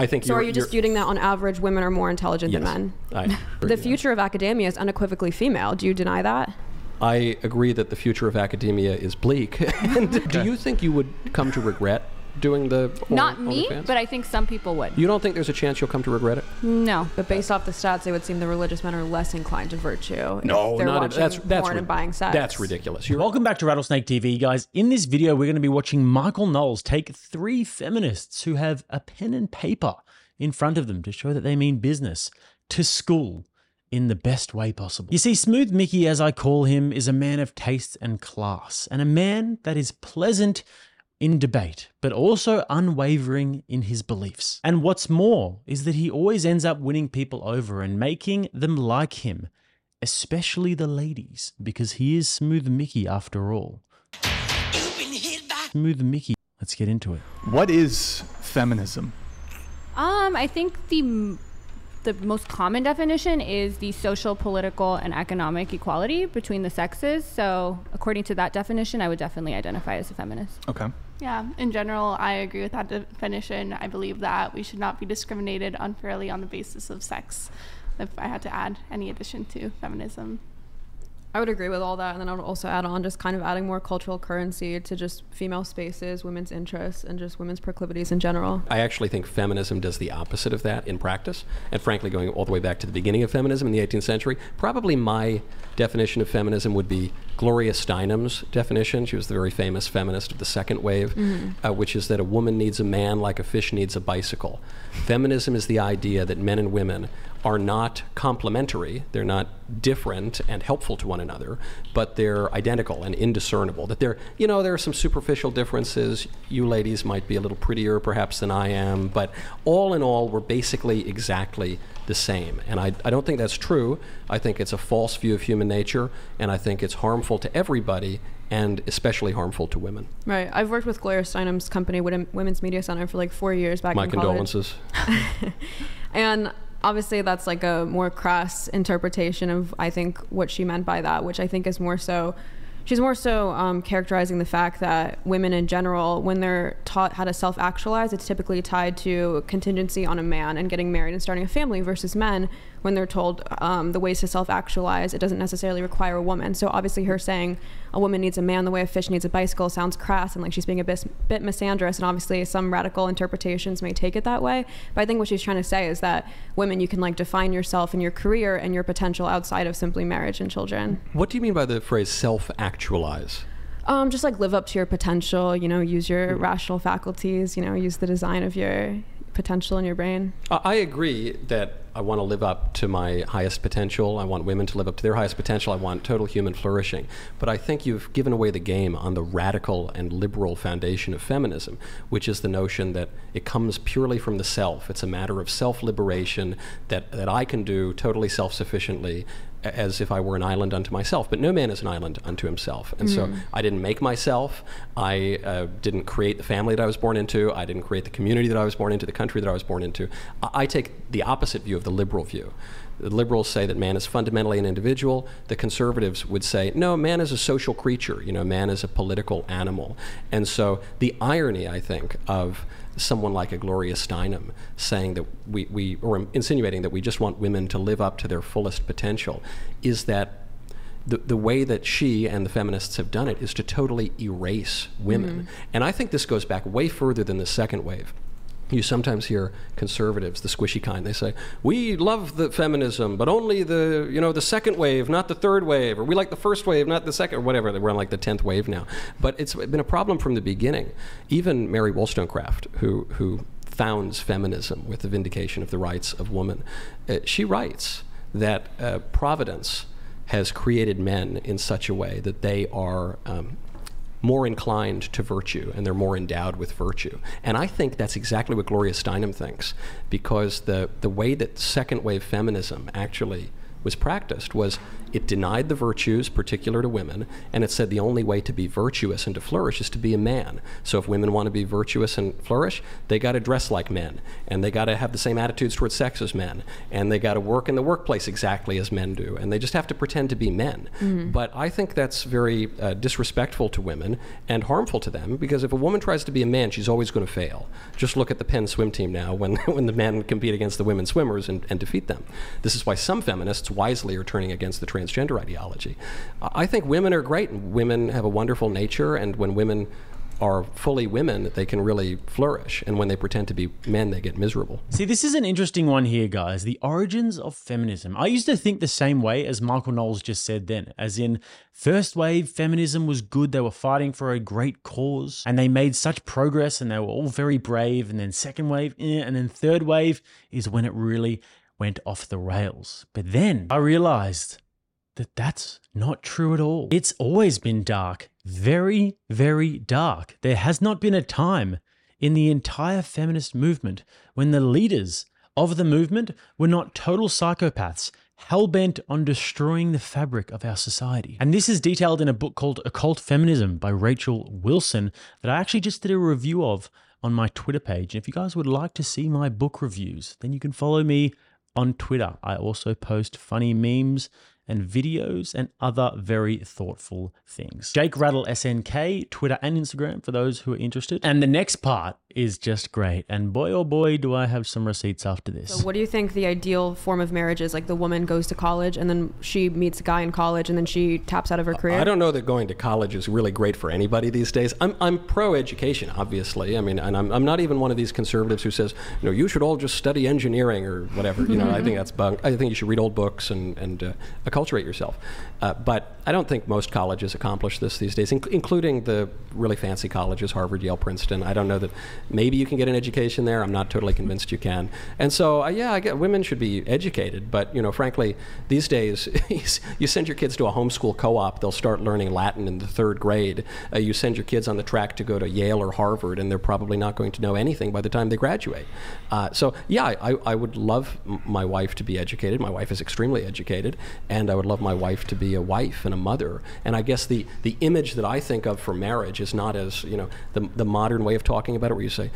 I think So you're, you disputing that on average women are more intelligent Yes. than men? I, The future of academia is unequivocally female. Do you deny that? I agree that the future of academia is bleak. and do you think you would come to regret doing the Not Only- me, OnlyFans? but I think some people would. you don't think there's a chance you'll come to regret it? No. But based off the stats, it would seem the religious men are less inclined to virtue. No, they're not watching that's that's porn ri- and buying sex. That's ridiculous. You're, Welcome back to Rattlesnake TV, guys. In this video, we're going to be watching Michael Knowles take three feminists who have a pen and paper in front of them to show that they mean business to school in the best way possible. You see, Smooth Mickey, as I call him, is a man of taste and class, and a man that is pleasant in debate, but also unwavering in his beliefs. And what's more is that he always ends up winning people over and making them like him especially the ladies, because he is Smooth Mickey after all. Smooth Mickey. Let's get into it. What is feminism? Um, I think the the most common definition is the social, political, and economic equality between the sexes. So, according to that definition, I would definitely identify as a feminist. Okay. Yeah, in general, I agree with that definition. I believe that we should not be discriminated unfairly on the basis of sex. If I had to add any addition to feminism, I would agree with all that, and then I would also add on just kind of adding more cultural currency to just female spaces, women's interests, and just women's proclivities in general. I actually think feminism does the opposite of that in practice. And frankly, going all the way back to the beginning of feminism in the 18th century, probably my definition of feminism would be Gloria Steinem's definition. She was the very famous feminist of the second wave, uh, which is that a woman needs a man like a fish needs a bicycle. Feminism is the idea that men and women are not complementary, they're not different and helpful to one another, but they're identical and indiscernible. That there, you know, there are some superficial differences. You ladies might be a little prettier perhaps than I am, but all in all, we're basically exactly the same. And I, I don't think that's true. I think it's a false view of human nature, and I think it's harmful to everybody and especially harmful to women. Right. I've worked with Gloria Steinem's company, Women's Media Center, for like four years back My in college. condolences. And obviously, that's like a more crass interpretation of, I think, what she meant by that, which I think is more so. She's more so um, characterizing the fact that women in general, when they're taught how to self actualize, it's typically tied to contingency on a man and getting married and starting a family, versus men, when they're told um, the ways to self actualize, it doesn't necessarily require a woman. So obviously, her saying a woman needs a man the way a fish needs a bicycle sounds crass and like she's being a bit, bit misandrous. And obviously, some radical interpretations may take it that way. But I think what she's trying to say is that women, you can like define yourself and your career and your potential outside of simply marriage and children. What do you mean by the phrase self actualize? Um, just like live up to your potential, you know, use your rational faculties, you know, use the design of your potential in your brain. I agree that I want to live up to my highest potential. I want women to live up to their highest potential. I want total human flourishing. But I think you've given away the game on the radical and liberal foundation of feminism, which is the notion that it comes purely from the self. It's a matter of self liberation that, that I can do totally self sufficiently as if I were an island unto myself. But no man is an island unto himself. And so I didn't make myself. I uh, didn't create the family that I was born into. I didn't create the community that I was born into, the country that I was born into. I, I take the opposite view of the liberal view. The liberals say that man is fundamentally an individual. The conservatives would say, no, man is a social creature. You know, man is a political animal. And so the irony, I think, of someone like a Gloria Steinem saying that we, we or insinuating that we just want women to live up to their fullest potential is that the, the way that she and the feminists have done it is to totally erase women. Mm-hmm. And I think this goes back way further than the second wave. You sometimes hear conservatives, the squishy kind, they say, "We love the feminism, but only the you know the second wave, not the third wave, or we like the first wave, not the second, or whatever." We're on like the tenth wave now, but it's been a problem from the beginning. Even Mary Wollstonecraft, who who founds feminism with the vindication of the rights of woman, uh, she writes that uh, Providence has created men in such a way that they are um, more inclined to virtue and they're more endowed with virtue. And I think that's exactly what Gloria Steinem thinks, because the, the way that second wave feminism actually was practiced was it denied the virtues particular to women, and it said the only way to be virtuous and to flourish is to be a man. So if women want to be virtuous and flourish, they got to dress like men, and they got to have the same attitudes towards sex as men, and they got to work in the workplace exactly as men do, and they just have to pretend to be men. But I think that's very uh, disrespectful to women and harmful to them because if a woman tries to be a man, she's always going to fail. Just look at the Penn swim team now when, when the men compete against the women swimmers and, and defeat them. This is why some feminists wisely are turning against the transgender ideology. I think women are great and women have a wonderful nature, and when women are fully women, they can really flourish. And when they pretend to be men, they get miserable. See, this is an interesting one here, guys. The origins of feminism. I used to think the same way as Michael Knowles just said then, as in, first wave feminism was good. They were fighting for a great cause and they made such progress and they were all very brave. And then second wave, eh, and then third wave is when it really went off the rails. But then I realized that that's not true at all. It's always been dark, very, very dark. There has not been a time in the entire feminist movement when the leaders of the movement were not total psychopaths. Hell bent on destroying the fabric of our society. And this is detailed in a book called Occult Feminism by Rachel Wilson that I actually just did a review of on my Twitter page. And if you guys would like to see my book reviews, then you can follow me on Twitter. I also post funny memes and videos and other very thoughtful things. Jake Rattle SNK, Twitter and Instagram for those who are interested. And the next part is just great. And boy, oh boy, do I have some receipts after this. So what do you think the ideal form of marriage is? Like the woman goes to college and then she meets a guy in college and then she taps out of her career. I don't know that going to college is really great for anybody these days. I'm, I'm pro education, obviously. I mean, and I'm, I'm not even one of these conservatives who says, you know, you should all just study engineering or whatever. You know, I think that's bunk. I think you should read old books and, and uh, acculturate yourself. Uh, but I don't think most colleges accomplish this these days, inc- including the really fancy colleges, Harvard, Yale, Princeton. I don't know that maybe you can get an education there. I'm not totally convinced you can. And so, uh, yeah, I get women should be educated, but you know, frankly, these days you send your kids to a homeschool co-op, they'll start learning Latin in the third grade. Uh, you send your kids on the track to go to Yale or Harvard, and they're probably not going to know anything by the time they graduate. Uh, so, yeah, I, I would love my wife to be educated. My wife is extremely educated, and I would love my wife to be a wife and a mother. And I guess the, the image that I think of for marriage is not as, you know, the, the modern way of talking about it, where you say,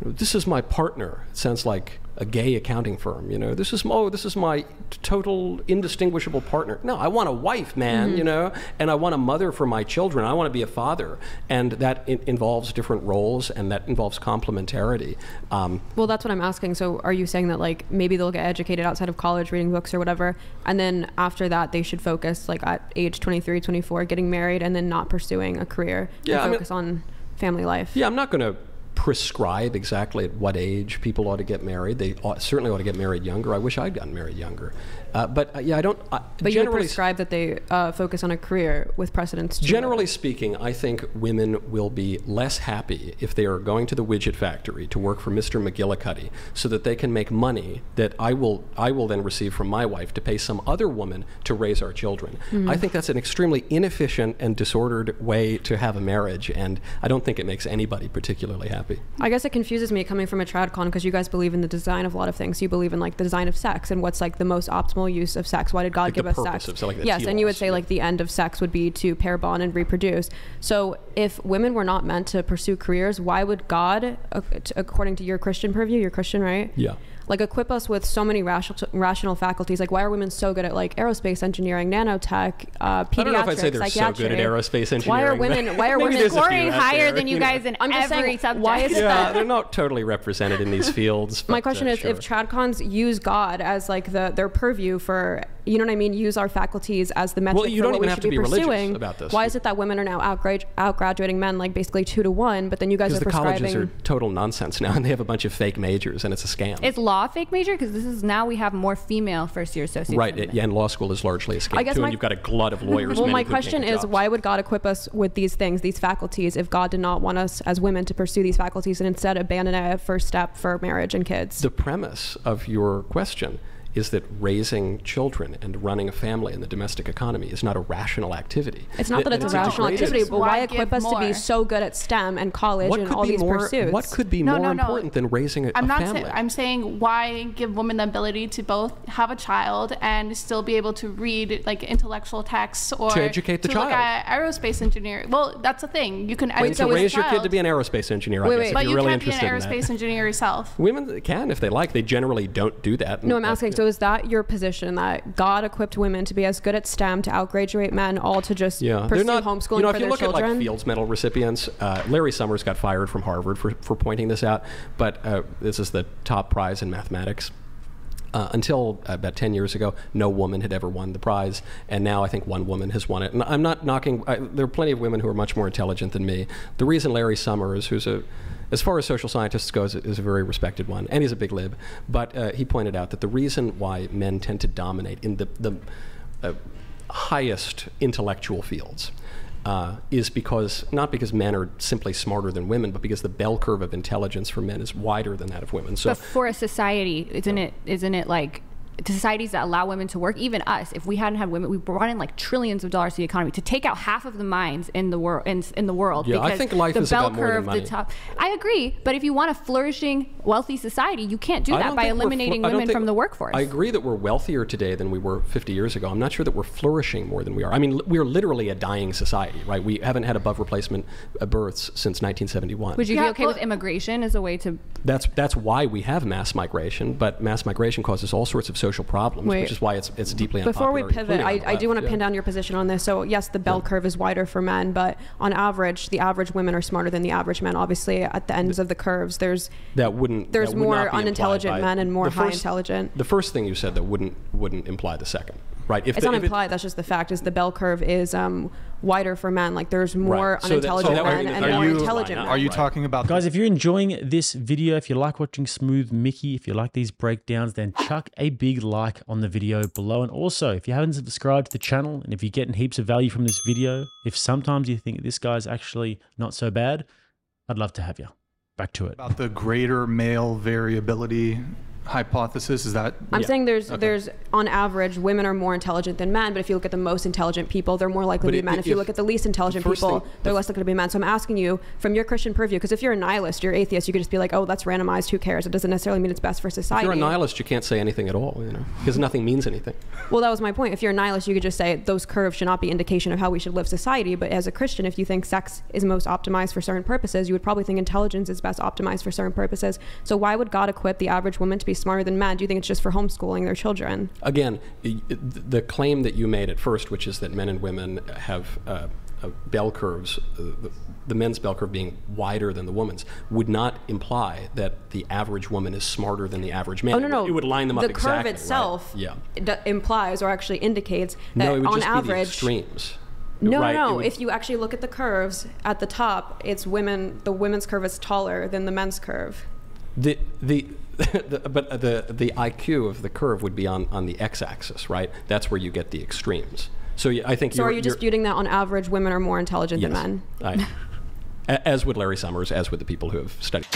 this is my partner. It sounds like a gay accounting firm, you know. This is oh, this is my total indistinguishable partner. No, I want a wife, man, you know, and I want a mother for my children. I want to be a father, and that in- involves different roles, and that involves complementarity. Um, Well, that's what I'm asking. So, are you saying that like maybe they'll get educated outside of college, reading books or whatever, and then after that they should focus like at age 23, 24, getting married, and then not pursuing a career Yeah, I and mean- focus on family life? Yeah, I'm not going to prescribe exactly at what age people ought to get married. They ought, certainly ought to get married younger. I wish I'd gotten married younger. Uh, but uh, yeah, I don't. Uh, But you prescribe that they uh, focus on a career with precedence. Generally speaking, I think women will be less happy if they are going to the widget factory to work for Mr. McGillicuddy so that they can make money that I will I will then receive from my wife to pay some other woman to raise our children. I think that's an extremely inefficient and disordered way to have a marriage, and I don't think it makes anybody particularly happy. I guess it confuses me coming from a tradcon because you guys believe in the design of a lot of things. You believe in like the design of sex and what's like the most optimal use of sex. Why did God Like give us sex? of- so like yes, and you would say yeah. like the end of sex would be to pair bond and reproduce. So if women were not meant to pursue careers, why would God, according to your Christian purview, you're Christian, right? Yeah. Like equip us with so many rational rational faculties. Like why are women so good at like aerospace engineering, nanotech, uh, pediatrics, I don't know if I'd say they're so psychiatry? good at aerospace engineering. Why are women? Why are women there's a few scoring higher there, than you know. guys in I'm every saying, subject. why is Yeah, that they're not totally represented in these fields. my question uh, is sure. if tradcons use god as like the their purview for you know what i mean use our faculties as the metric Well, you for don't what even we have should to be, be pursuing about this. why is it that women are now outgrad- outgraduating men like basically two to one but then you guys Because are the colleges prescribing are total nonsense now, and they have a bunch of fake majors, and it's a scam. Is law a fake major? Because this is now we have more female first year associates. right, than it- yeah, and law school is largely a scam I guess too, my- and you've got a glut of lawyers. well my question is jobs. why would god equip us with these things these faculties if god did not want us as women to pursue these faculties and instead abandon it at first step for marriage and kids The premise of your question is that raising children and running a family and the domestic economy is not a rational activity. It's not that it's a rational activity, but Why why equip give us to be so good at STEM and college What and all these more? pursuits? What could be No, more no, no. important than raising a, I'm a not family? saying. I'm saying why give women the ability to both have a child and still be able to read like intellectual texts or To educate the to look child. at aerospace engineer. Well, that's the thing. You can Wait, educate to your raise your kid child, to be an aerospace engineer, I Wait, guess, wait. if but you're you really can't be an aerospace engineer yourself. Women can if they like. They generally don't do that. No, I'm asking. So is that your position that God equipped women to be as good at STEM to outgraduate men, all to just Yeah, pursue they're not. homeschooling you know, for if you their look children? at like Fields Medal recipients, uh, Larry Summers got fired from Harvard for, for pointing this out. But uh, this is the top prize in mathematics. Uh, until about 10 years ago, no woman had ever won the prize, and now I think one woman has won it. And I'm not knocking, I, there are plenty of women who are much more intelligent than me. The reason Larry Summers, who's a, as far as social scientists goes, is a very respected one, and he's a big lib, but uh, he pointed out that the reason why men tend to dominate in the, the uh, highest intellectual fields uh, is because not because men are simply smarter than women, but because the bell curve of intelligence for men is wider than that of women. So But for a society, isn't it? Isn't it like societies that allow women to work? Even us, if we hadn't had women, we brought in like trillions of dollars to the economy to take out half of the minds in the world. In, in the world, Yeah, I think life the is bell about more than curve, money. the top. I agree, but if you want a flourishing, wealthy society, you can't do that by think we're fl- eliminating women think- from the workforce. I agree that we're wealthier today than we were 50 years ago. I'm not sure that we're flourishing more than we are. I mean, li- we are literally a dying society, right? We haven't had above replacement uh, births since 1971. Would you Yeah, be okay well- with immigration as a way to? that's that's why we have mass migration, but mass migration causes all sorts of social problems, Wait. which is why it's it's deeply Before we pivot, I, I do want to left, pin down your position on this. So yes, the bell curve is wider for men, but on average, the average women are smarter than the average men. Obviously, at the ends of the curves, there's that wouldn't there's that would more unintelligent men and more the high intelligent. The first thing you said that wouldn't wouldn't imply the second, right? If It's the- not if it- implied. That's just the fact. Is the bell curve is um, wider for men? Like there's more Right. So that- so unintelligent that would men and third more you- intelligent men. Are you talking about Guys, if you're enjoying this video, if you like watching Smooth Mickey, if you like these breakdowns, then chuck a big like on the video below. And also, if you haven't subscribed to the channel and if you're getting heaps of value from this video, if sometimes you think this guy's actually not so bad, I'd love to have you. Back to it. about the greater male variability hypothesis? Is that I'm Yeah. saying there's Okay. there's on average women are more intelligent than men, but if you look at the most intelligent people, they're more likely But to be it- men. it- If you look at the least intelligent the people, thing- they're less likely to be men. So I'm asking you from your Christian purview, because if you're a nihilist, you're atheist, you could just be like, oh, that's randomized. Who cares? It doesn't necessarily mean it's best for society. If you're a nihilist, you can't say anything at all, you know, because nothing means anything. Well, that was my point. If you're a nihilist, you could just say those curves should not be indication of how we should live society. But as a Christian, if you think sex is most optimized for certain purposes, you would probably think intelligence is best optimized for certain purposes. So why would God equip the average woman to be smarter than men? Do you think it's just for homeschooling their children? Again, the claim that you made at first, which is that men and women have uh, uh, bell curves, uh, the, the men's bell curve being wider than the woman's, would not imply that the average woman is smarter than the average man. Oh no, no. It would line them the up exactly. The curve right? itself Yeah. d- implies or actually indicates that No, it would on just be the average. extremes. no, right? No. would- If you actually look at the curves at the top, it's women. The women's curve is taller than the men's curve. The the, the but uh, the the IQ of the curve would be on, on the x-axis, right? That's where you get the extremes. So I think So are you disputing that on average women are more intelligent yes, than men? I, as would Larry Summers, as would the people who have studied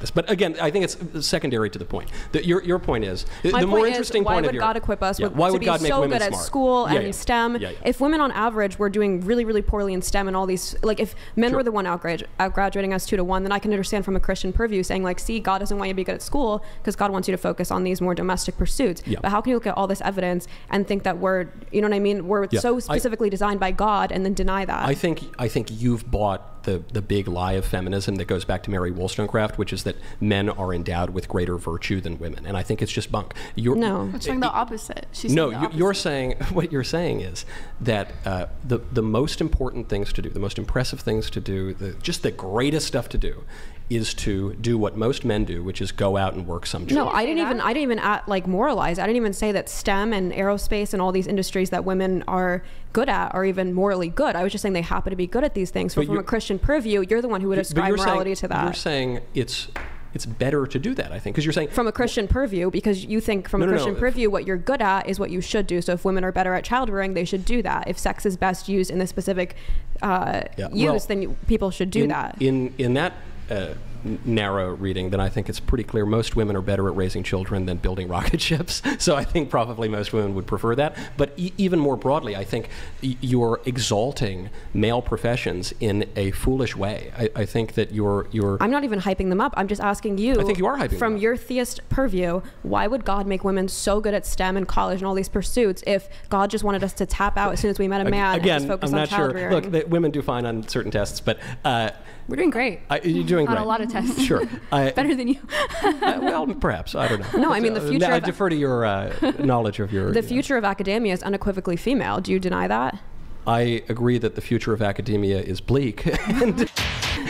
this. But again, I think it's secondary to the point. The, your, your point is the, My the point more is, interesting why point would of your God equip us yeah, with, why to would be God make so women good at smart? school Yeah, and yeah. STEM? If women on average were doing really, really poorly in STEM and all these, like if men were the one outgrad- outgraduating us two to one, then I can understand from a Christian purview saying like, see, God doesn't want you to be good at school because God wants you to focus on these more domestic pursuits. But how can you look at all this evidence and think that we're, you know what I mean? We're so I- specifically designed by God and then deny that. I think I think you've bought the the big lie of feminism that goes back to Mary Wollstonecraft, which is that men are endowed with greater virtue than women, and I think it's just bunk. You're, No. It's saying the opposite. She's no, saying the you, you're saying what you're saying is that uh, the the most important things to do, the most impressive things to do, the, just the greatest stuff to do, is to do what most men do, which is go out and work some job. No, I didn't even. I didn't even at, like moralize. I didn't even say that STEM and aerospace and all these industries that women are good at or even morally good. I was just saying they happen to be good at these things. So But from a Christian purview, you're the one who would ascribe morality saying, to that. You're saying it's it's better to do that. I think because you're saying from a Christian purview, because you think from No, a no, no. Christian purview, what you're good at is what you should do. So if women are better at childbearing, they should do that. If sex is best used in this specific uh, Yeah, use, well, then you, people should do in, that. In in that uh, n- narrow reading, then I think it's pretty clear most women are better at raising children than building rocket ships. So I think probably most women would prefer that. But e- even more broadly, I think y- you're exalting male professions in a foolish way. I, I think that you're you're. I'm not even hyping them up. I'm just asking you. I think you are hyping them From your theist purview, why would God make women so good at STEM and college and all these pursuits if God just wanted us to tap out as soon as we met a man and Again, just focus I'm on not sure. rearing? Look, women do fine on certain tests, but uh, We're doing great. I, you're doing on great. a lot of tests. Sure. I, Better than you. uh, well, perhaps I don't know. No, I mean, the Uh, future I of- defer to your uh, knowledge of your. the future of academia is unequivocally female. Do you deny that? I agree that the future of academia is bleak. and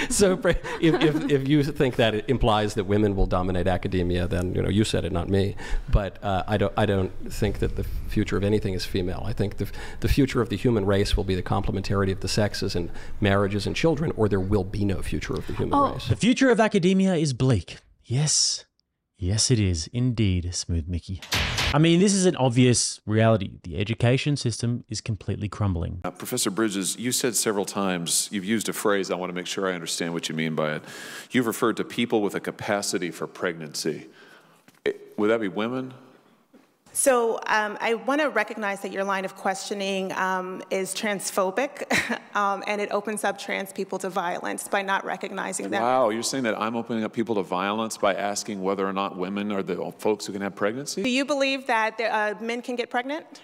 so if, if, if you think that it implies that women will dominate academia, then you know you said it, not me. But uh, I don't I don't think that the future of anything is female. I think the the future of the human race will be the complementarity of the sexes and marriages and children, or there will be no future of the human Oh. race. The future of academia is bleak. Yes. Yes, it is. Indeed, Smooth Mickey. I mean, this is an obvious reality. The education system is completely crumbling. Uh, Professor Bridges, you said several times, you've used a phrase, I want to make sure I understand what you mean by it. You've referred to people with a capacity for pregnancy. Eh, Would that be women? So um, I want to recognize that your line of questioning um, is transphobic, um, and it opens up trans people to violence by not recognizing them. Wow, you're saying that I'm opening up people to violence by asking whether or not women are the folks who can have pregnancy? Do you believe that uh, men can get pregnant?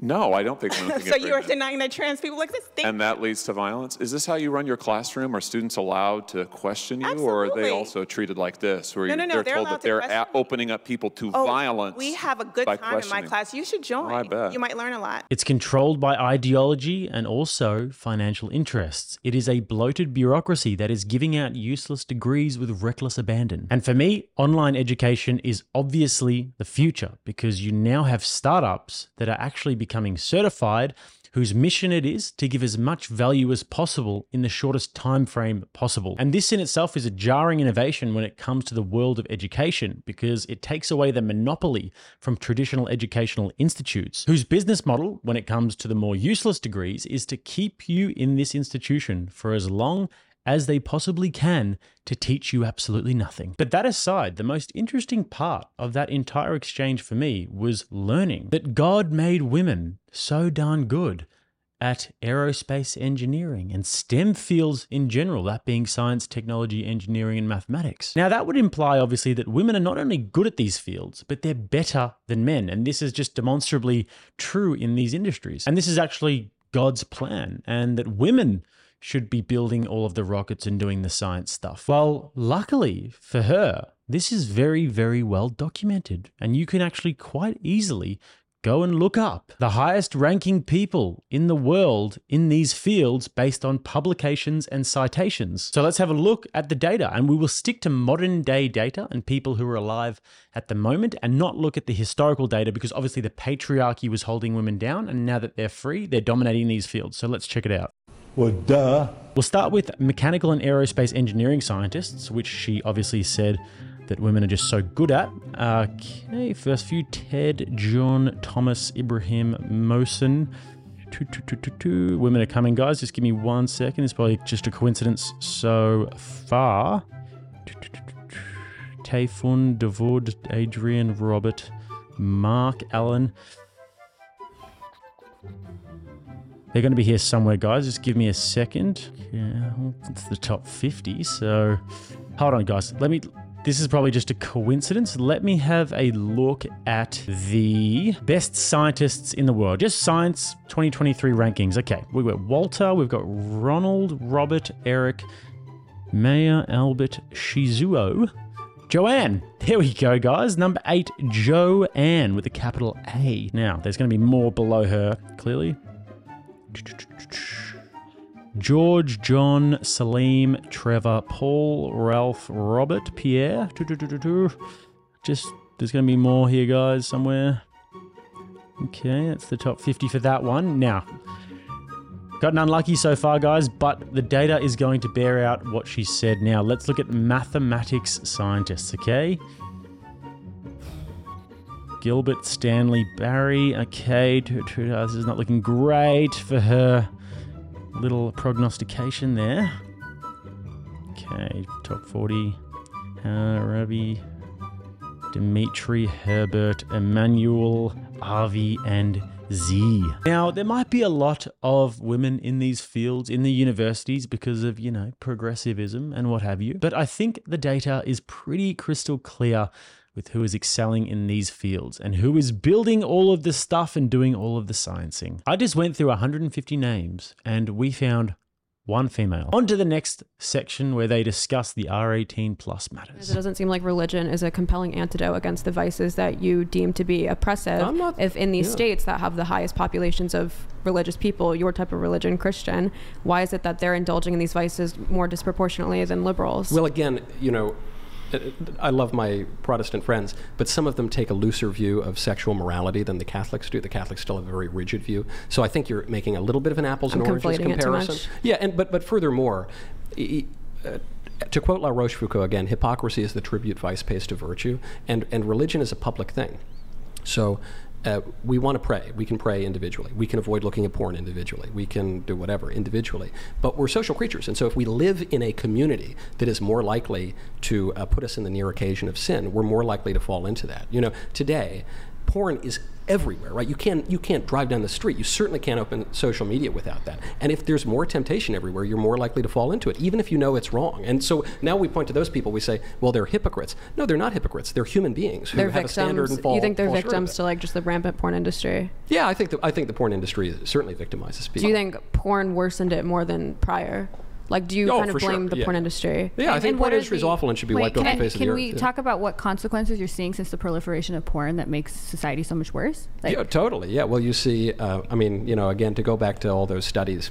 No, I don't think women so you are pregnant. denying that trans people exist? Think- And that leads to violence? Is this how you run your classroom? Are students allowed to question you, or are they also treated like this, where No, no, no, they're they're told that to they're question- a- opening up people to Oh, violence? We have a good time in my class. You should join. Oh, I bet. You might learn a lot. It's controlled by ideology and also financial interests. It is a bloated bureaucracy that is giving out useless degrees with reckless abandon. And for me, online education is obviously the future because you now have startups that are actually becoming certified whose mission it is to give as much value as possible in the shortest time frame possible. And this in itself is a jarring innovation when it comes to the world of education because it takes away the monopoly from traditional educational institutes whose business model when it comes to the more useless degrees is to keep you in this institution for as long as they possibly can to teach you absolutely nothing. But that aside, the most interesting part of that entire exchange for me was learning that God made women so darn good at aerospace engineering and STEM fields in general, that being science, technology, engineering, and mathematics. Now, that would imply, obviously, that women are not only good at these fields, but they're better than men. And this is just demonstrably true in these industries. And this is actually God's plan, and that women should be building all of the rockets and doing the science stuff. Well, luckily for her, this is very, very well documented, and you can actually quite easily go and look up the highest ranking people in the world in these fields based on publications and citations. So let's have a look at the data and we will stick to modern day data and people who are alive at the moment and not look at the historical data because obviously the patriarchy was holding women down and now that they're free, they're dominating these fields. So let's check it out. Well, duh. We'll start with mechanical and aerospace engineering scientists, which she obviously said that women are just so good at. Uh, okay, first few Ted, John, Thomas, Ibrahim, Mosen. Two, two, two, two, two. Women are coming, guys. Just give me one second. It's probably just a coincidence so far. Tayfun, Davud, Adrian, Robert, Mark, Allen. They're going to be here somewhere, guys. Just give me a second. Yeah, it's the top 50. So hold on, guys. Let me. This is probably just a coincidence. Let me have a look at the best scientists in the world. Just science 2023 rankings. Okay, we've got Walter, we've got Ronald, Robert, Eric, Maya, Albert, Shizuo, Joanne. There we go, guys. Number eight, Joanne with a capital A. Now, there's going to be more below her, clearly. George, John, Salim, Trevor, Paul, Ralph, Robert, Pierre. Just, there's going to be more here, guys, somewhere. Okay, that's the top 50 for that one. Now, gotten unlucky so far, guys, but the data is going to bear out what she said. Now, let's look at mathematics scientists, okay? Gilbert, Stanley, Barry. Okay, uh, this is not looking great for her little prognostication there. Okay, top 40. Uh, Arabi, Dimitri, Herbert, Emmanuel, Avi, and Z. Now, there might be a lot of women in these fields in the universities because of, you know, progressivism and what have you. But I think the data is pretty crystal clear with who is excelling in these fields and who is building all of the stuff and doing all of the sciencing. I just went through 150 names and we found one female. On to the next section where they discuss the R18 plus matters. It doesn't seem like religion is a compelling antidote against the vices that you deem to be oppressive. I'm not- if in these yeah. states that have the highest populations of religious people, your type of religion, Christian, why is it that they're indulging in these vices more disproportionately than liberals? Well, again, you know, I love my Protestant friends, but some of them take a looser view of sexual morality than the Catholics do. The Catholics still have a very rigid view. So I think you're making a little bit of an apples I'm and oranges conflating it too comparison. Yeah, and but but furthermore, e- uh, to quote La Rochefoucauld again, hypocrisy is the tribute vice pays to virtue, and and religion is a public thing. So uh, we want to pray. We can pray individually. We can avoid looking at porn individually. We can do whatever individually. But we're social creatures. And so if we live in a community that is more likely to uh, put us in the near occasion of sin, we're more likely to fall into that. You know, today, porn is everywhere, right? You can't you can't drive down the street. You certainly can't open social media without that. And if there's more temptation everywhere, you're more likely to fall into it, even if you know it's wrong. And so now we point to those people. We say, well, they're hypocrites. No, they're not hypocrites. They're human beings who they're have a standard and fall. you think they're fall short of victims to like just the rampant porn industry? Yeah, I think the, I think the porn industry certainly victimizes people. Do you think porn worsened it more than prior? Like, do you Oh, kind of for sure, blame the yeah. porn industry? Yeah, I think porn what are industry is awful and should be Wait, wiped off can, the face of the can earth. we yeah. talk about what consequences you're seeing since the proliferation of porn that makes society so much worse? Like, yeah, totally. Yeah. Well, you see, uh, I mean, you know, again, to go back to all those studies,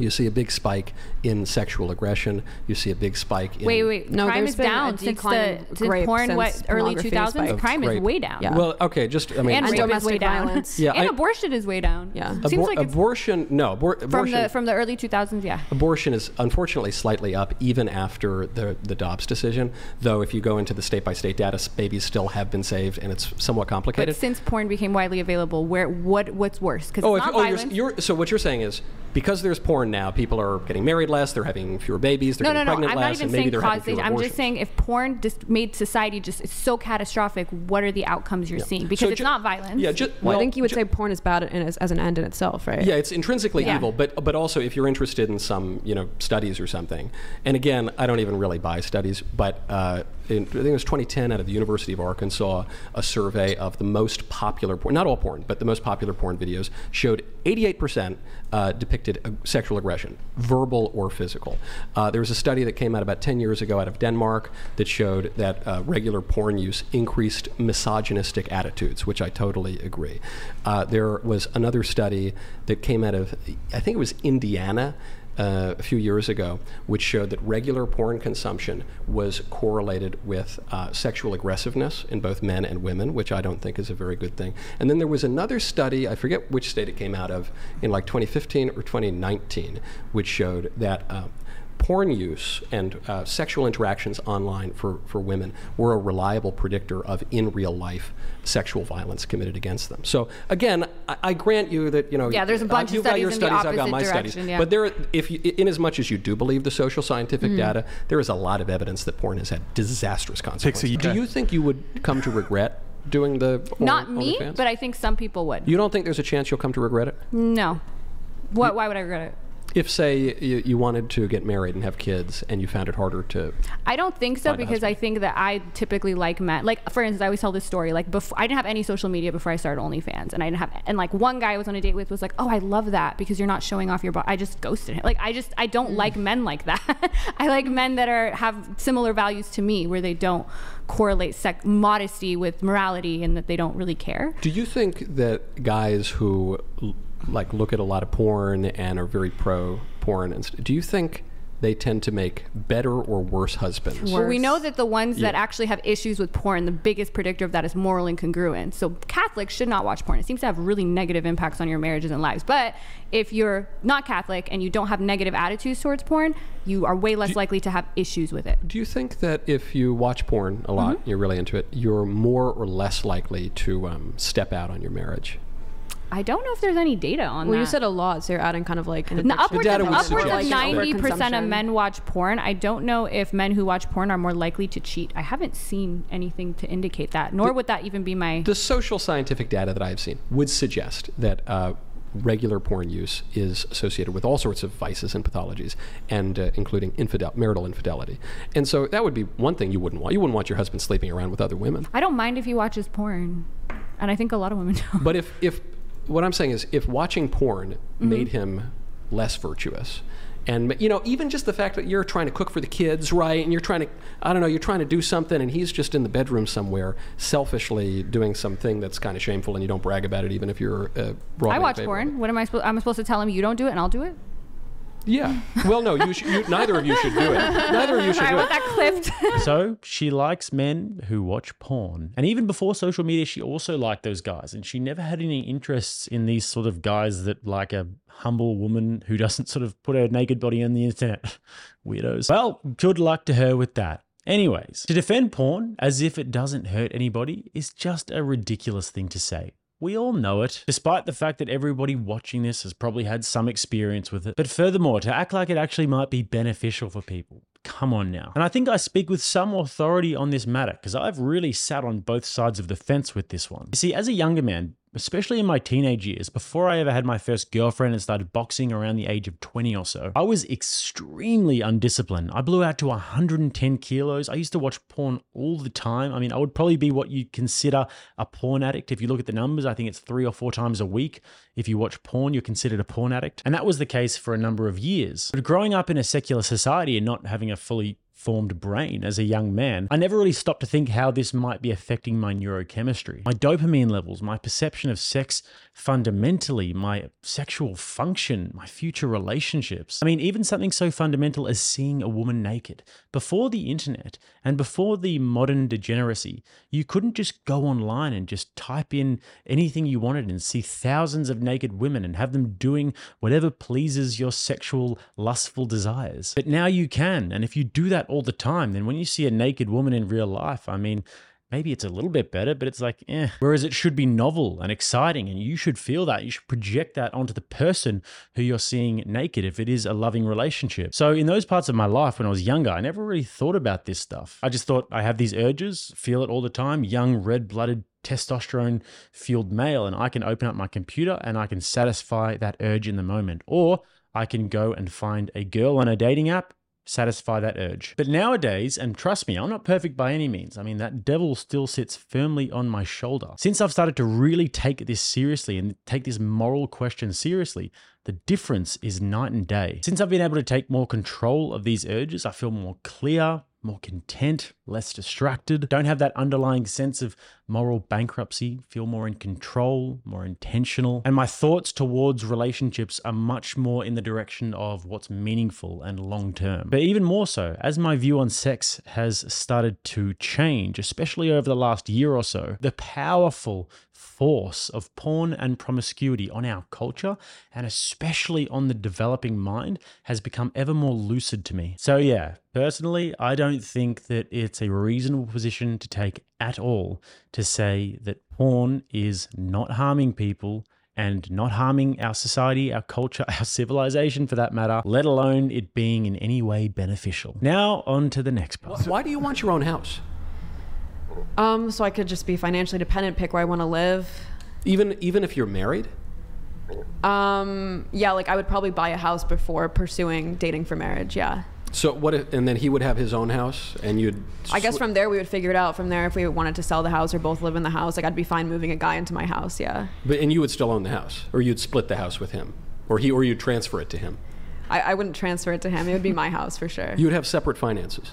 you see a big spike in sexual aggression. You see a big spike in. Wait, wait. No, crime is down since the since porn. since What early 2000s? Crime Rape. is way down. Yeah. Well, okay, just I mean, and And rape is way domestic down. violence. Yeah, and I- abortion is way down. Yeah. Seems like abortion. No, abor- from the from the early 2000s. Yeah. Abortion is unfortunately slightly up even after the, the Dobbs decision, though if you go into the state by state data, babies still have been saved and it's somewhat complicated. But since porn became widely available, where what what's worse? Because Oh, it's if, not oh you're, violence. you're, so what you're saying is because there's porn now, people are getting married less, they're having fewer babies, they're no, no, getting no. pregnant I'm less, not even and maybe they're having causation. fewer I'm just saying if porn just made society just is so catastrophic, what are the outcomes you're seeing? Because So it's ju- not violence. Yeah, just, Well, I think you would say porn is bad in, as, as an end in itself, right? Yeah, it's intrinsically Yeah. evil, but but also if you're interested in some you know studies or something, and again, I don't even really buy studies, but uh, in, I think it was 2010 out of the University of Arkansas, a survey of the most popular porn, not all porn, but the most popular porn videos showed 88% uh, depicted uh, sexual aggression, verbal or physical. Uh, there was a study that came out about 10 years ago out of Denmark that showed that uh, regular porn use increased misogynistic attitudes, which I totally agree. Uh, there was another study that came out of, I think it was Indiana. Uh, a few years ago, which showed that regular porn consumption was correlated with uh, sexual aggressiveness in both men and women, which I don't think is a very good thing. And then there was another study, I forget which state it came out of, in like 2015 or 2019, which showed that uh, porn use and uh, sexual interactions online for, for women were a reliable predictor of in real life sexual violence committed against them. So again, I, I grant you that you know Yeah, there's a uh, bunch of you've got your studies in the studies, I've got opposite my studies, direction, yeah. but there, if you, in as much as you do believe the social scientific Mm-hmm. data, there is a lot of evidence that porn has had disastrous consequences. you- do you think you would come to regret doing the not Only- me, OnlyFans? but I think some people would. you don't think there's a chance you'll come to regret it? no. What? Why would I regret it? If, say, you, you wanted to get married and have kids, and you found it harder to I don't think so because I think that I typically like men. Like for instance, I always tell this story. Like before, I didn't have any social media before I started OnlyFans, and I didn't have. And like one guy I was on a date with was like, "Oh, I love that because you're not showing off your body." I just ghosted him. Like I just I don't like mm. men like that. I like men that are have similar values to me, where they don't correlate sec- modesty with morality, and that they don't really care. Do you think that guys who like look at a lot of porn and are very pro porn and st- do you think they tend to make better or worse husbands? Well, we know that the ones that Yeah. actually have issues with porn, the biggest predictor of that is moral incongruence. So Catholics should not watch porn. It seems to have really negative impacts on your marriages and lives. But if you're not Catholic and you don't have negative attitudes towards porn, you are way less likely to have issues with it. Do you think that if you watch porn a lot, Mm-hmm. you're really into it, you're more or less likely to um, step out on your marriage? I don't know if there's any data on Well, that. Well, you said a lot, so you're adding kind of like an No, addiction. upwards data of, upwards of ninety percent of men watch porn. I don't know if men who watch porn are more likely to cheat. I haven't seen anything to indicate that, nor would that even be my. The social scientific data that I've seen would suggest that uh, regular porn use is associated with all sorts of vices and pathologies, and uh, including infidel- marital infidelity. And so that would be one thing you wouldn't want. You wouldn't want your husband sleeping around with other women. I don't mind if he watches porn, and I think a lot of women don't. But if, if what I'm saying is, if watching porn Mm-hmm. made him less virtuous, and you know, even just the fact that you're trying to cook for the kids, right, and you're trying to, I don't know, you're trying to do something, and he's just in the bedroom somewhere, selfishly doing something that's kind of shameful, and you don't brag about it, even if you're uh, I watch porn. What am I supposed? I'm supposed to tell him you don't do it, and I'll do it. Yeah. Well, no, you, sh- you neither of you should do it. Neither of you should I do want it. that clipped. so she likes men who watch porn. And even before social media, she also liked those guys. And she never had any interests in these sort of guys that like a humble woman who doesn't sort of put her naked body on the internet. Weirdos. Well, good luck to her with that. Anyways, to defend porn as if it doesn't hurt anybody is just a ridiculous thing to say. We all know it, despite the fact that everybody watching this has probably had some experience with it. But furthermore, to act like it actually might be beneficial for people. Come on now. And I think I speak with some authority on this matter because I've really sat on both sides of the fence with this one. You see, as a younger man, especially in my teenage years, before I ever had my first girlfriend and started boxing around the age of 20 or so, I was extremely undisciplined. I blew out to 110 kilos. I used to watch porn all the time. I mean, I would probably be what you'd consider a porn addict. If you look at the numbers, I think it's three or four times a week. If you watch porn, you're considered a porn addict. And that was the case for a number of years. But growing up in a secular society and not having a fully formed brain as a young man, I never really stopped to think how this might be affecting my neurochemistry, my dopamine levels, my perception of sex fundamentally, my sexual function, my future relationships. I mean, even something so fundamental as seeing a woman naked. Before the internet and before the modern degeneracy, you couldn't just go online and just type in anything you wanted and see thousands of naked women and have them doing whatever pleases your sexual, lustful desires. But now you can. And if you do that all the time, then when you see a naked woman in real life, I mean, maybe it's a little bit better, but it's like, eh. Whereas it should be novel and exciting, and you should feel that. You should project that onto the person who you're seeing naked if it is a loving relationship. So, in those parts of my life when I was younger, I never really thought about this stuff. I just thought I have these urges, feel it all the time, young, red blooded testosterone fueled male, and I can open up my computer and I can satisfy that urge in the moment. Or I can go and find a girl on a dating app satisfy that urge. But nowadays, and trust me, I'm not perfect by any means. I mean, that devil still sits firmly on my shoulder. Since I've started to really take this seriously and take this moral question seriously, the difference is night and day. Since I've been able to take more control of these urges, I feel more clear, more content, less distracted, don't have that underlying sense of moral bankruptcy, feel more in control, more intentional. And my thoughts towards relationships are much more in the direction of what's meaningful and long term. But even more so, as my view on sex has started to change, especially over the last year or so, the powerful force of porn and promiscuity on our culture and especially on the developing mind has become ever more lucid to me. So, yeah, personally, I don't think that it's a reasonable position to take at all to say that porn is not harming people and not harming our society, our culture, our civilization for that matter, let alone it being in any way beneficial. Now, on to the next part. Why do you want your own house? Um, so I could just be financially dependent, pick where I want to live. Even even if you're married? Um, yeah, like I would probably buy a house before pursuing dating for marriage. Yeah. So what if, and then he would have his own house and you'd I guess from there we would figure it out. From there, if we wanted to sell the house or both live in the house, like I'd be fine moving a guy into my house. Yeah. but and you would still own the house or you'd split the house with him or he or you'd transfer it to him. I, I wouldn't transfer it to him. It would be my house for sure. You would have separate finances.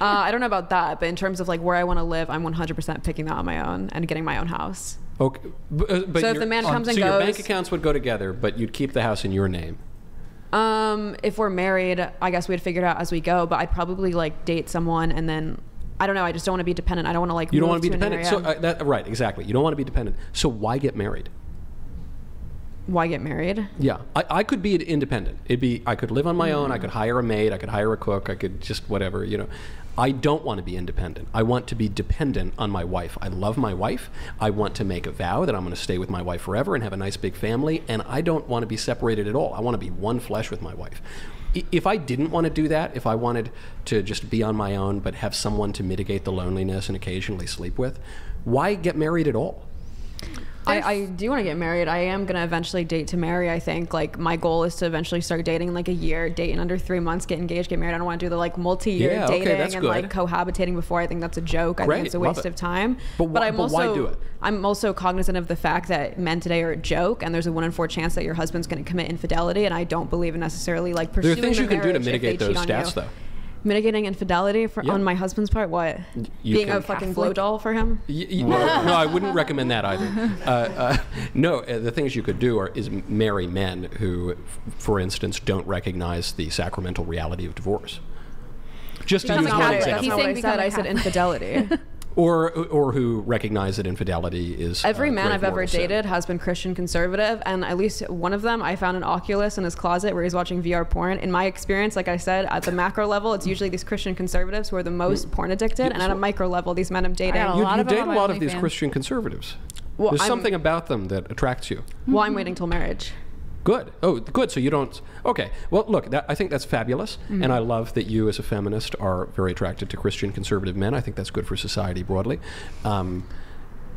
Uh, I don't know about that, but in terms of like where I want to live, I'm 100% picking that on my own and getting my own house. Okay. But, uh, but So if the man comes and so your bank accounts would go together, but you'd keep the house in your name. Um, if we're married, I guess we'd figure it out as we go. But I'd probably like date someone and then I don't know. I just don't want to be dependent. I don't want to like. You don't want to be dependent. So uh, that right, exactly. You don't want to be dependent. So why get married? Why get married? Yeah, I, I could be independent. It'd be I could live on my own. I mm. could hire a maid. I could hire a cook. I could just whatever you know. I don't want to be independent. I want to be dependent on my wife. I love my wife. I want to make a vow that I'm going to stay with my wife forever and have a nice big family. And I don't want to be separated at all. I want to be one flesh with my wife. If I didn't want to do that, if I wanted to just be on my own but have someone to mitigate the loneliness and occasionally sleep with, why get married at all? I, I do want to get married. I am gonna eventually date to marry. I think like my goal is to eventually start dating in like a year, date in under three months, get engaged, get married. I don't want to do the like multi-year Yeah, okay, dating that's and good. like cohabitating before. I think that's a joke. I think it's a waste it. of time. But why- I'm but also why do it? I'm also cognizant of the fact that men today are a joke, and there's a one in four chance that your husband's going to commit infidelity. And I don't believe in necessarily like There pursuing are things the you can do to mitigate those stats, though. Mitigating infidelity for, Yeah. on my husband's part. What? You Being a can- fucking blow doll for him. Y- y- no, no, I wouldn't recommend that either. Uh, uh, no, uh, the things you could do are is marry men who, for instance, don't recognize the sacramental reality of divorce. Just to Become use one example, That's He's not what saying I said. a I said infidelity. or or who recognize that infidelity is Every uh, man I've ever mortal sin. dated has been Christian conservative, and at least one of them, I found an Oculus in his closet where he's watching VR porn. In my experience, like I said, at the macro level, it's usually these Christian conservatives who are the most porn addicted, and at a micro level, these men I'm dating. got a You, lot you of date a lot of these OnlyFans. Christian conservatives. Well, There's I'm- something about them that attracts you. Well, I'm waiting till marriage. Good. Oh, good. So you don't. Okay. Well, look, that, I think that's fabulous, Mm-hmm. and I love that you, as a feminist, are very attracted to Christian conservative men. I think that's good for society broadly. Um,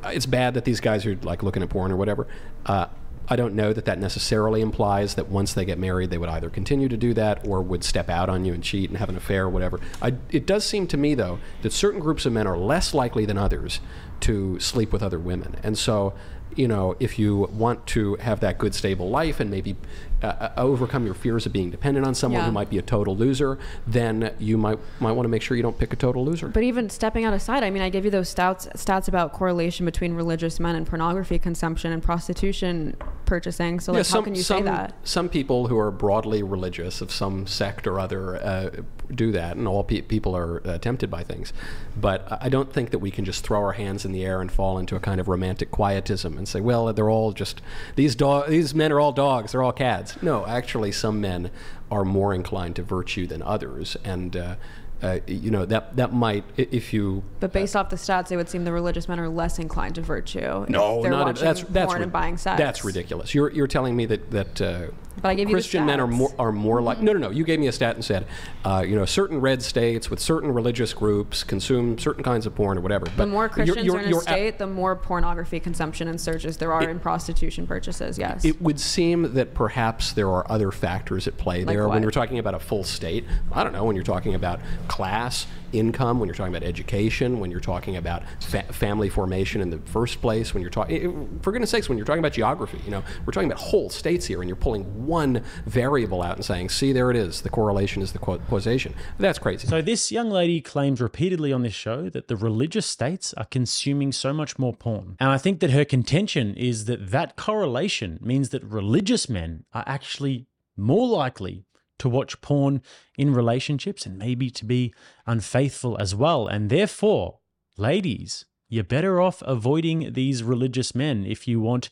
it's bad that these guys are like looking at porn or whatever. Uh, I don't know that that necessarily implies that once they get married, they would either continue to do that or would step out on you and cheat and have an affair or whatever. I, it does seem to me, though, that certain groups of men are less likely than others to sleep with other women. And so, you know, if you want to have that good, stable life and maybe uh, uh, overcome your fears of being dependent on someone Yeah. who might be a total loser, then you might might want to make sure you don't pick a total loser. But even stepping out aside, I mean, I gave you those stats stats about correlation between religious men and pornography consumption and prostitution purchasing. So, like, how can you say some, that? Some people who are broadly religious of some sect or other uh, do that, and all pe- people are uh, tempted by things. But I don't think that we can just throw our hands in the air and fall into a kind of romantic quietism and say, well, they're all just these dog, these men are all dogs, they're all No, actually, some men are more inclined to virtue than others, and. Uh, uh, you know that that might if you But based off the stats, it would seem the religious men are less inclined to virtue. no, they're not watching that's that's porn ri- and buying sex. That's ridiculous. You're you're telling me that that uh, But I gave you the Christian men are more are more like no no no. You gave me a stat and said, uh, you know, certain red states with certain religious groups consume certain kinds of porn or whatever. But the more you're- Christians you're- are in a you're at- state, the more pornography consumption and searches there are in prostitution purchases. Yes. It would seem that perhaps there are other factors at play Like there when you're talking about a full state. I don't know, when you're talking about class, income, when you're talking about education, when you're talking about fa- family formation in the first place, when you're talking, for goodness sakes, when you're talking about geography, you know, we're talking about whole states here and you're pulling one variable out and saying, see, there it is, the correlation is the causation. That's crazy. So, this young lady claims repeatedly on this show that the religious states are consuming so much more porn. And I think that her contention is that that correlation means that religious men are actually more likely to watch porn in relationships and maybe to be unfaithful as well. And therefore, ladies, you're better off avoiding these religious men if you want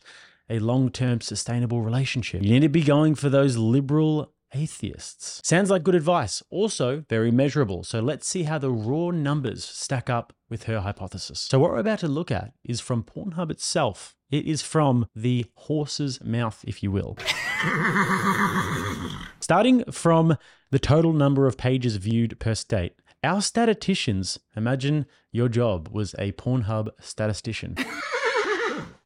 a long term sustainable relationship. You need to be going for those liberal atheists. Sounds like good advice. Also, very measurable. So let's see how the raw numbers stack up with her hypothesis. So, what we're about to look at is from Pornhub itself. It is from the horse's mouth, if you will. Starting from the total number of pages viewed per state, our statisticians imagine your job was a Pornhub statistician.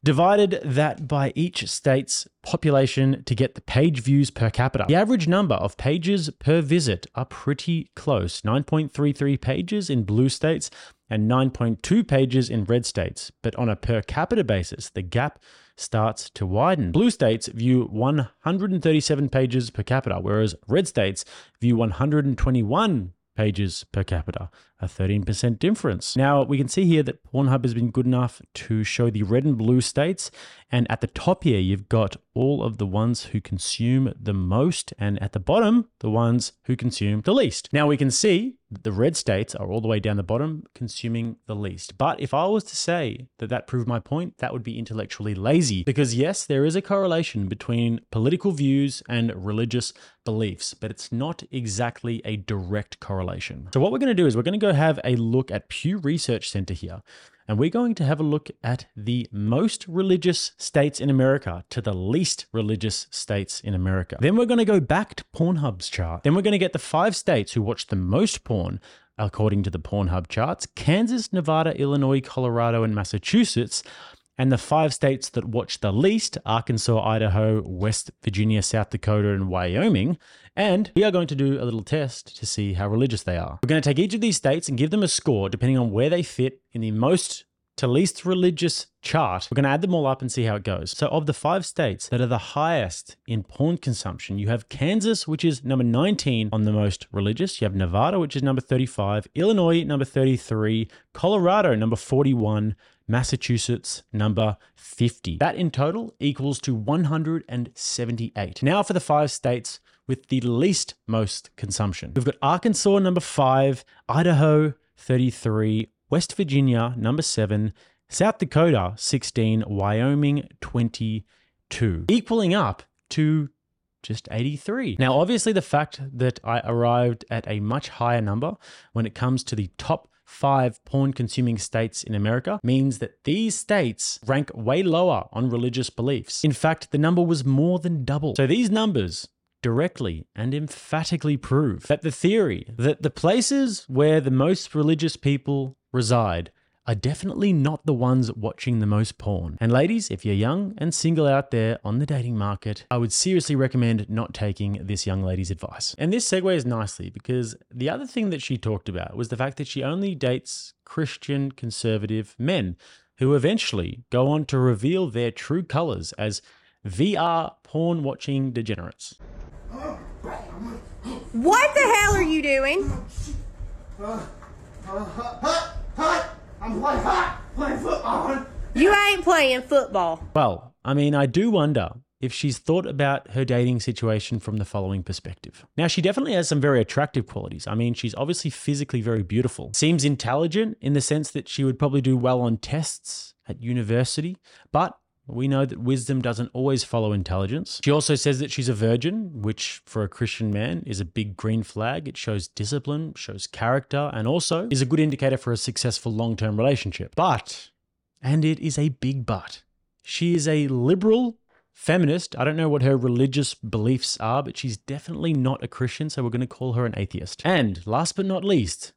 divided that by each state's population to get the page views per capita. The average number of pages per visit are pretty close 9.33 pages in blue states and 9.2 pages in red states. But on a per capita basis, the gap starts to widen. Blue states view 137 pages per capita, whereas red states view 121 pages per capita. a 13% difference. Now, we can see here that Pornhub has been good enough to show the red and blue states. And at the top here, you've got all of the ones who consume the most, and at the bottom, the ones who consume the least. Now, we can see that the red states are all the way down the bottom, consuming the least. But if I was to say that that proved my point, that would be intellectually lazy. Because yes, there is a correlation between political views and religious beliefs, but it's not exactly a direct correlation. So, what we're going to do is we're going to go have a look at Pew Research Center here. And we're going to have a look at the most religious states in America to the least religious states in America. Then we're going to go back to Pornhub's chart. Then we're going to get the five states who watch the most porn according to the Pornhub charts Kansas, Nevada, Illinois, Colorado, and Massachusetts and the five states that watch the least Arkansas, Idaho, West Virginia, South Dakota, and Wyoming. And we are going to do a little test to see how religious they are. We're going to take each of these states and give them a score depending on where they fit in the most to least religious chart. We're going to add them all up and see how it goes. So, of the five states that are the highest in porn consumption, you have Kansas, which is number 19 on the most religious. You have Nevada, which is number 35, Illinois, number 33, Colorado, number 41, Massachusetts number 50. That in total equals to 178. Now for the five states with the least most consumption. We've got Arkansas number 5, Idaho 33, West Virginia number 7, South Dakota 16, Wyoming 22, equaling up to just 83. Now, obviously, the fact that I arrived at a much higher number when it comes to the top five porn consuming states in America means that these states rank way lower on religious beliefs. In fact, the number was more than double. So these numbers directly and emphatically prove that the theory that the places where the most religious people reside are definitely not the ones watching the most porn. And ladies, if you're young and single out there on the dating market, I would seriously recommend not taking this young lady's advice. And this segues nicely because the other thing that she talked about was the fact that she only dates Christian conservative men who eventually go on to reveal their true colors as VR porn watching degenerates. What the hell are you doing? I'm playing hot, playing football. You ain't playing football. Well, I mean, I do wonder if she's thought about her dating situation from the following perspective. Now, she definitely has some very attractive qualities. I mean, she's obviously physically very beautiful, seems intelligent in the sense that she would probably do well on tests at university, but we know that wisdom doesn't always follow intelligence. She also says that she's a virgin, which for a Christian man is a big green flag. It shows discipline, shows character, and also is a good indicator for a successful long term relationship. But, and it is a big but, she is a liberal feminist. I don't know what her religious beliefs are, but she's definitely not a Christian, so we're going to call her an atheist. And last but not least,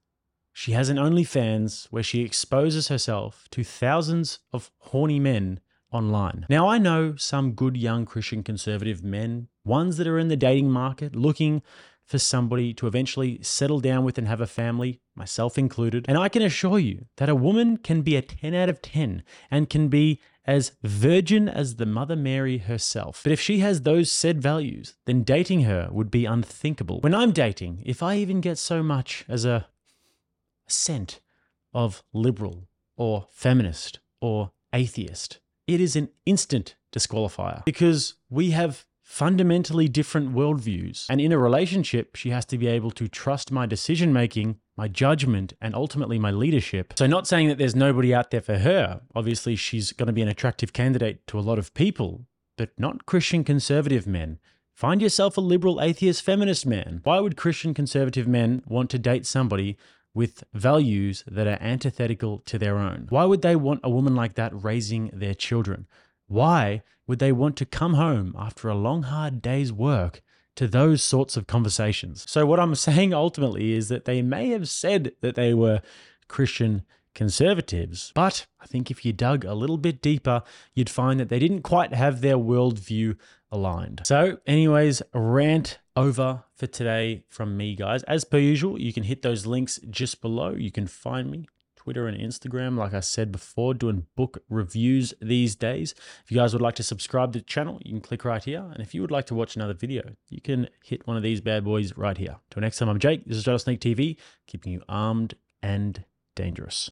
she has an OnlyFans where she exposes herself to thousands of horny men online. Now, I know some good young Christian conservative men, ones that are in the dating market looking for somebody to eventually settle down with and have a family, myself included. And I can assure you that a woman can be a 10 out of 10 and can be as virgin as the Mother Mary herself. But if she has those said values, then dating her would be unthinkable. When I'm dating, if I even get so much as a scent of liberal or feminist or atheist, it is an instant disqualifier because we have fundamentally different worldviews. And in a relationship, she has to be able to trust my decision making, my judgment, and ultimately my leadership. So, not saying that there's nobody out there for her. Obviously, she's going to be an attractive candidate to a lot of people, but not Christian conservative men. Find yourself a liberal atheist feminist man. Why would Christian conservative men want to date somebody with values that are antithetical to their own. Why would they want a woman like that raising their children? Why would they want to come home after a long, hard day's work to those sorts of conversations? So, what I'm saying ultimately is that they may have said that they were Christian conservatives, but I think if you dug a little bit deeper, you'd find that they didn't quite have their worldview aligned. So, anyways, rant over for today from me, guys. As per usual, you can hit those links just below. You can find me. Twitter and Instagram, like I said before, doing book reviews these days. If you guys would like to subscribe to the channel, you can click right here. And if you would like to watch another video, you can hit one of these bad boys right here. Till next time, I'm Jake. This is Rattlesnake TV, keeping you armed and dangerous.